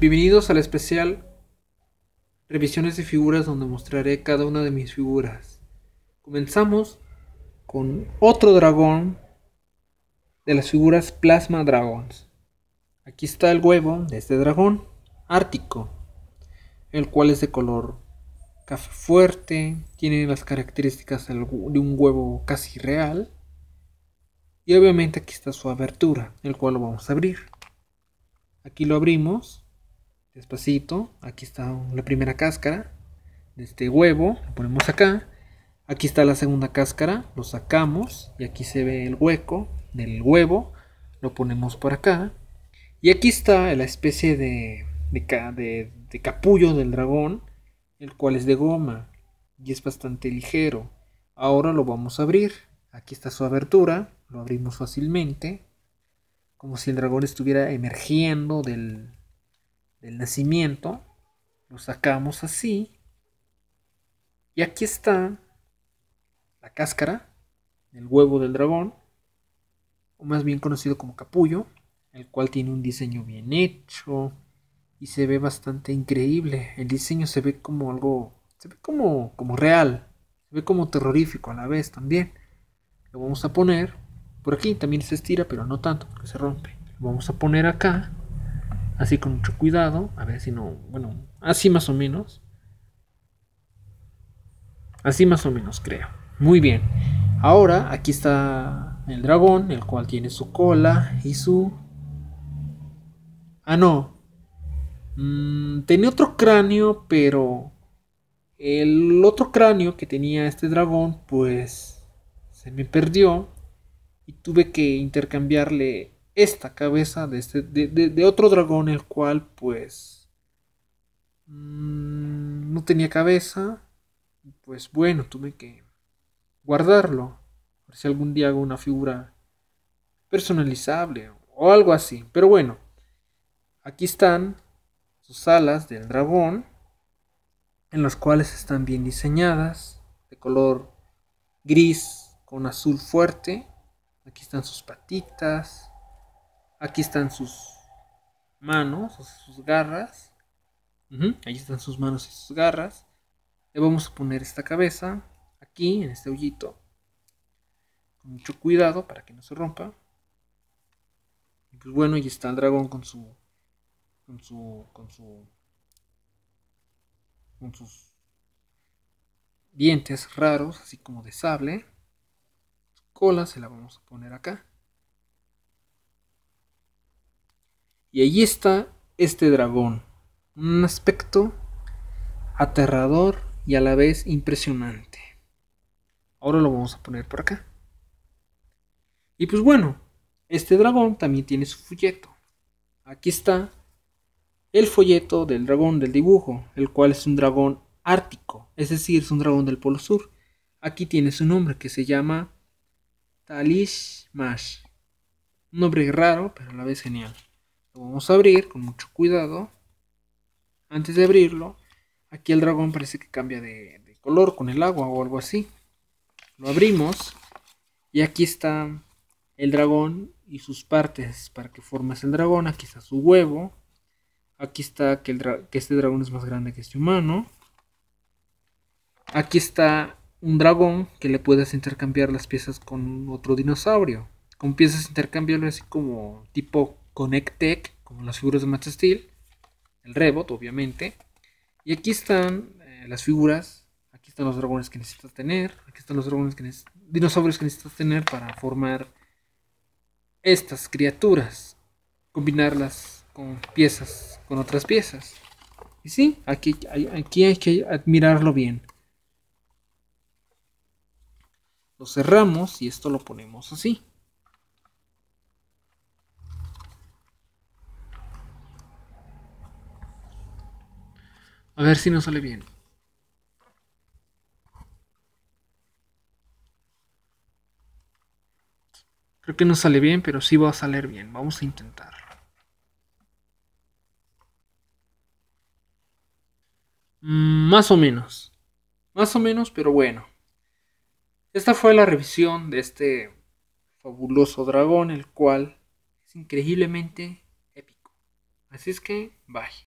Bienvenidos al especial Revisiones de figuras donde mostraré cada una de mis figuras. Comenzamos con otro dragón de las figuras Plasma Dragons. Aquí está el huevo de este dragón ártico, el cual es de color café fuerte, tiene las características de un huevo casi real. Y obviamente aquí está su abertura, el cual lo vamos a abrir. Aquí lo abrimos despacito. Aquí está la primera cáscara de este huevo. Lo ponemos acá. Aquí está la segunda cáscara. Lo sacamos. Y aquí se ve el hueco del huevo. Lo ponemos por acá. Y aquí está la especie de, de, de capullo del dragón. El cual es de goma. Y es bastante ligero. Ahora lo vamos a abrir. Aquí está su abertura. Lo abrimos fácilmente. Como si el dragón estuviera emergiendo del, del nacimiento, lo sacamos así. Y aquí está la cáscara, el huevo del dragón, o más bien conocido como capullo, el cual tiene un diseño bien hecho y se ve bastante increíble. El diseño se ve como algo, se ve como, como real, se ve como terrorífico a la vez también. Lo vamos a poner por aquí, también se estira, pero no tanto porque se rompe. Lo vamos a poner acá así con mucho cuidado, a ver si no, bueno, así más o menos. Así más o menos creo. Muy bien. Ahora aquí está el dragón, el cual tiene su cola y su... Ah, no. Mm, tenía otro cráneo, pero... El otro cráneo que tenía este dragón, pues... Se me perdió. Y tuve que intercambiarle esta cabeza de, este, de, otro dragón, el cual pues mm, no tenía cabeza. Pues bueno, tuve que guardarlo. Por si algún día hago una figura personalizable o algo así. Pero bueno, aquí están sus alas del dragón, en las cuales están bien diseñadas, de color gris con azul fuerte. Aquí están sus patitas, Aquí están sus manos, sus garras. Ahí están sus manos y sus garras. Le vamos a poner esta cabeza aquí, en este hoyito. Con mucho cuidado para que no se rompa. Y pues bueno, ahí está el dragón con su. Con su. Con su. Con sus dientes raros, así como de sable. Su cola se la vamos a poner acá. Y allí está este dragón. Un aspecto aterrador y a la vez impresionante. Ahora lo vamos a poner por acá. Y pues bueno, este dragón también tiene su folleto. Aquí está el folleto del dragón del dibujo, el cual es un dragón ártico, es decir, es un dragón del Polo Sur. Aquí tiene su nombre que se llama Talish Mash. Un nombre raro, pero a la vez genial vamos a abrir con mucho cuidado. Antes de abrirlo, aquí el dragón parece que cambia de, color con el agua o algo así. Lo abrimos y aquí está el dragón y sus partes para que formes el dragón. Aquí está su huevo. Aquí está que, que este dragón es más grande que este humano. Aquí está un dragón que le puedes intercambiar las piezas con otro dinosaurio. Con piezas intercambiables así como tipo Connect como las figuras de Match Steel, el Rebot, obviamente. Y aquí están eh, las figuras, aquí están los dragones que necesitas tener, aquí están los dragones que dinosaurios que necesitas tener para formar estas criaturas, combinarlas con piezas, con otras piezas. Y sí, aquí, aquí hay que admirarlo bien. Lo cerramos y esto lo ponemos así. A ver si nos sale bien. Creo que no sale bien, pero sí va a salir bien. Vamos a intentar. Mm, más o menos. Más o menos, pero bueno. Esta fue la revisión de este fabuloso dragón, el cual es increíblemente épico. Así es que, bye.